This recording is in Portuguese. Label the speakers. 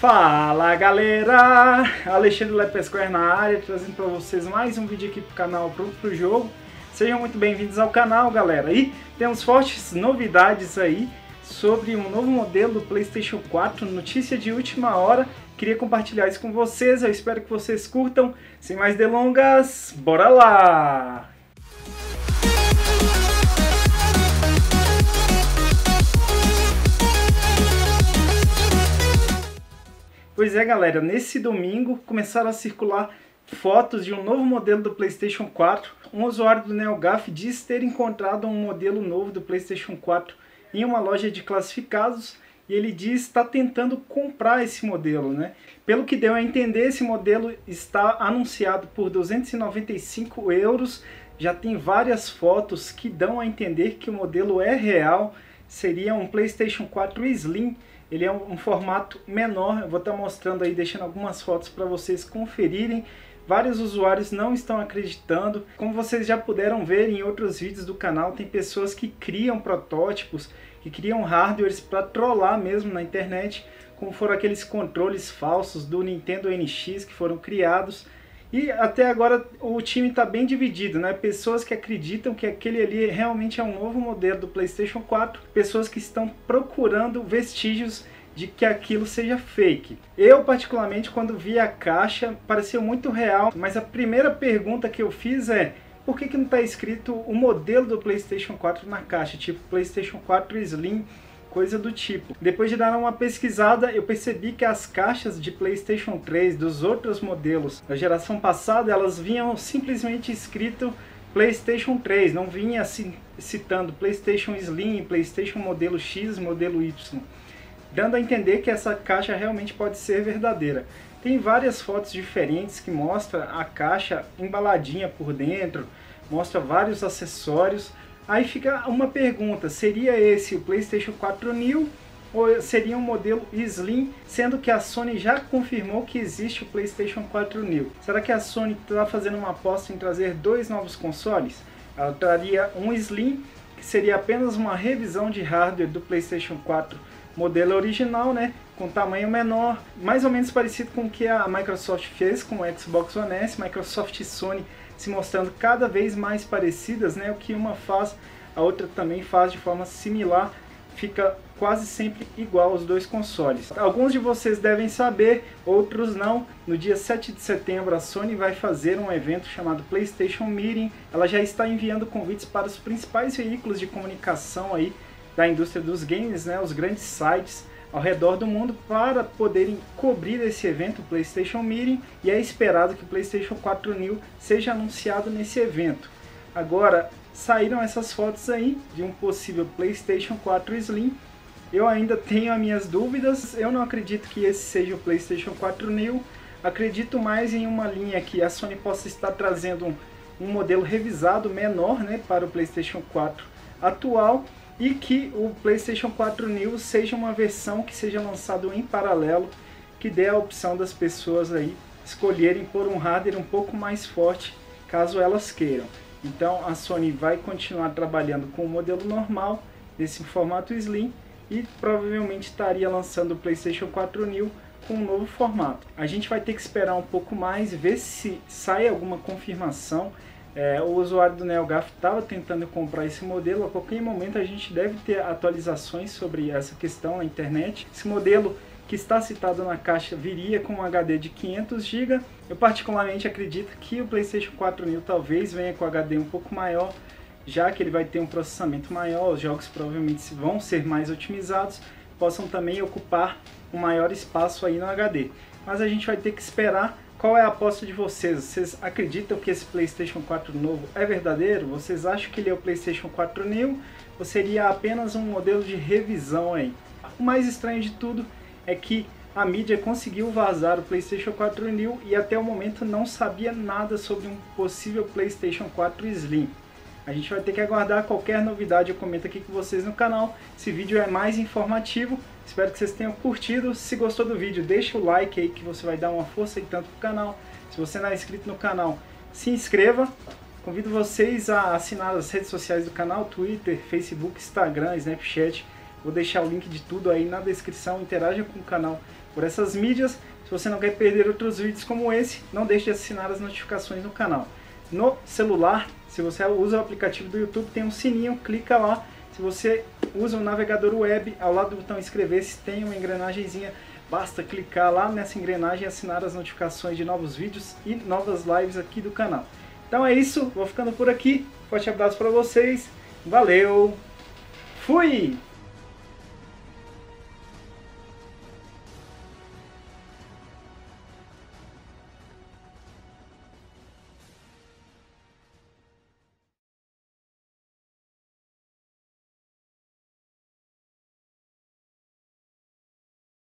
Speaker 1: Fala galera, Alexandre Lepescoer na área, trazendo para vocês mais um vídeo aqui pro canal Pronto pro Jogo. Sejam muito bem-vindos ao canal galera, e temos fortes novidades aí sobre um novo modelo do Playstation 4, notícia de última hora, queria compartilhar isso com vocês, eu espero que vocês curtam. Sem mais delongas, bora lá! Pois é, galera, nesse domingo começaram a circular fotos de um novo modelo do PlayStation 4. Um usuário do NeoGAF diz ter encontrado um modelo novo do PlayStation 4 em uma loja de classificados e ele diz está tentando comprar esse modelo, né? Pelo que deu a entender, esse modelo está anunciado por 295 euros. Já tem várias fotos que dão a entender que o modelo é real. Seria um PlayStation 4 Slim ele é um, um formato menor, eu vou estar mostrando aí, deixando algumas fotos para vocês conferirem. Vários usuários não estão acreditando. Como vocês já puderam ver em outros vídeos do canal, tem pessoas que criam protótipos, que criam hardwares para trollar mesmo na internet, como foram aqueles controles falsos do Nintendo NX que foram criados e até agora o time está bem dividido, né? Pessoas que acreditam que aquele ali realmente é um novo modelo do PlayStation 4, pessoas que estão procurando vestígios de que aquilo seja fake. Eu, particularmente, quando vi a caixa, pareceu muito real, mas a primeira pergunta que eu fiz é por que, que não está escrito o modelo do PlayStation 4 na caixa, tipo PlayStation 4 Slim coisa do tipo. Depois de dar uma pesquisada, eu percebi que as caixas de PlayStation 3 dos outros modelos da geração passada, elas vinham simplesmente escrito PlayStation 3, não vinha citando PlayStation Slim, PlayStation modelo X, modelo Y, dando a entender que essa caixa realmente pode ser verdadeira. Tem várias fotos diferentes que mostram a caixa embaladinha por dentro, mostra vários acessórios, Aí fica uma pergunta, seria esse o PlayStation 4 New ou seria um modelo Slim, sendo que a Sony já confirmou que existe o PlayStation 4 New. Será que a Sony está fazendo uma aposta em trazer dois novos consoles? Ela traria um Slim, que seria apenas uma revisão de hardware do PlayStation 4 modelo original, né, com tamanho menor, mais ou menos parecido com o que a Microsoft fez com o Xbox One S, Microsoft e Sony se mostrando cada vez mais parecidas, né? O que uma faz, a outra também faz de forma similar, fica quase sempre igual os dois consoles. Alguns de vocês devem saber, outros não. No dia 7 de setembro a Sony vai fazer um evento chamado PlayStation Meeting. Ela já está enviando convites para os principais veículos de comunicação aí da indústria dos games, né, os grandes sites ao redor do mundo para poderem cobrir esse evento, o PlayStation Meeting, e é esperado que o PlayStation 4 New seja anunciado nesse evento. Agora, saíram essas fotos aí de um possível PlayStation 4 Slim. Eu ainda tenho as minhas dúvidas, eu não acredito que esse seja o PlayStation 4 New. Acredito mais em uma linha que a Sony possa estar trazendo um, um modelo revisado menor né, para o PlayStation 4 atual e que o PlayStation 4 New seja uma versão que seja lançado em paralelo, que dê a opção das pessoas aí escolherem por um hardware um pouco mais forte, caso elas queiram. Então a Sony vai continuar trabalhando com o modelo normal, nesse formato Slim, e provavelmente estaria lançando o PlayStation 4 New com um novo formato. A gente vai ter que esperar um pouco mais, ver se sai alguma confirmação é, o usuário do NeoGAF estava tentando comprar esse modelo, a qualquer momento a gente deve ter atualizações sobre essa questão na internet. Esse modelo que está citado na caixa viria com um HD de 500 GB. Eu particularmente acredito que o PlayStation 4 New talvez venha com HD um pouco maior, já que ele vai ter um processamento maior, os jogos provavelmente vão ser mais otimizados, possam também ocupar um maior espaço aí no HD. Mas a gente vai ter que esperar qual é a aposta de vocês? Vocês acreditam que esse PlayStation 4 novo é verdadeiro? Vocês acham que ele é o PlayStation 4 New ou seria apenas um modelo de revisão aí? O mais estranho de tudo é que a mídia conseguiu vazar o PlayStation 4 New e até o momento não sabia nada sobre um possível PlayStation 4 Slim. A gente vai ter que aguardar qualquer novidade, eu comento aqui com vocês no canal. Esse vídeo é mais informativo, espero que vocês tenham curtido. Se gostou do vídeo, deixa o like aí que você vai dar uma força e tanto pro canal. Se você não é inscrito no canal, se inscreva. Convido vocês a assinar as redes sociais do canal, Twitter, Facebook, Instagram, Snapchat. Vou deixar o link de tudo aí na descrição. Interaja com o canal por essas mídias. Se você não quer perder outros vídeos como esse, não deixe de assinar as notificações no canal. No celular, se você usa o aplicativo do YouTube, tem um sininho, clica lá. Se você usa o navegador web, ao lado do botão inscrever-se tem uma engrenagemzinha. Basta clicar lá nessa engrenagem e assinar as notificações de novos vídeos e novas lives aqui do canal. Então é isso, vou ficando por aqui. Forte abraço para vocês. Valeu! Fui!